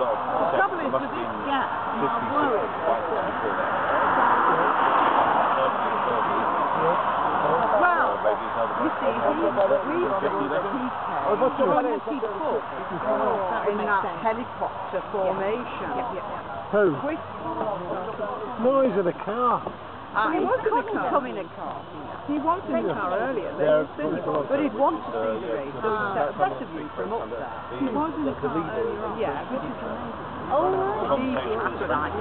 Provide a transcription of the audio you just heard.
The trouble is with this gap, you worry. Well, you see, he, we thought that he came, so long as he in that helicopter formation, Who? quick, No, he's in a car. Uh, he couldn't come in a car. He was in a car earlier, they were sitting, but he'd want to see the race, so that's a better view from up there. He was in a car earlier on. Yeah, which is amazing. Oh, right. These traffic lights.